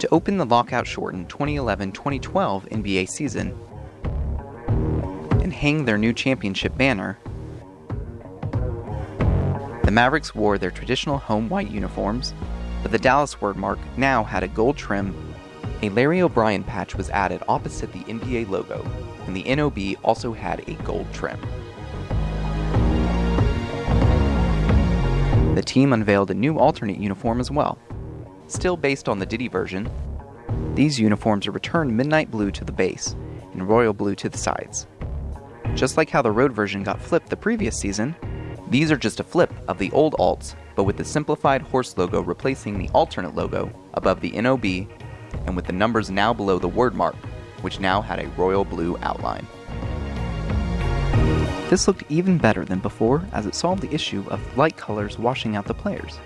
To open the lockout shortened 2011 2012 NBA season and hang their new championship banner, the Mavericks wore their traditional home white uniforms, but the Dallas word mark now had a gold trim. A Larry O'Brien patch was added opposite the NBA logo, and the NOB also had a gold trim. The team unveiled a new alternate uniform as well. Still based on the Diddy version, these uniforms are returned midnight blue to the base and royal blue to the sides. Just like how the road version got flipped the previous season, these are just a flip of the old alts, but with the simplified horse logo replacing the alternate logo above the NOB and with the numbers now below the word mark, which now had a royal blue outline. This looked even better than before as it solved the issue of light colors washing out the players.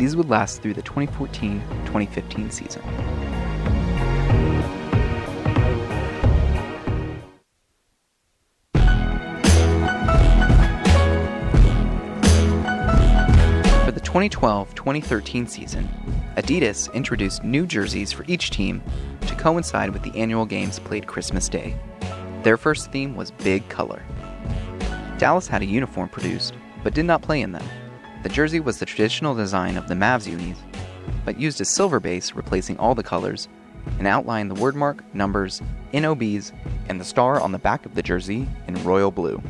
These would last through the 2014 2015 season. For the 2012 2013 season, Adidas introduced new jerseys for each team to coincide with the annual games played Christmas Day. Their first theme was Big Color. Dallas had a uniform produced, but did not play in them. The jersey was the traditional design of the Mavs unis, but used a silver base replacing all the colors, and outlined the word mark, numbers, NOBs, and the star on the back of the jersey in royal blue.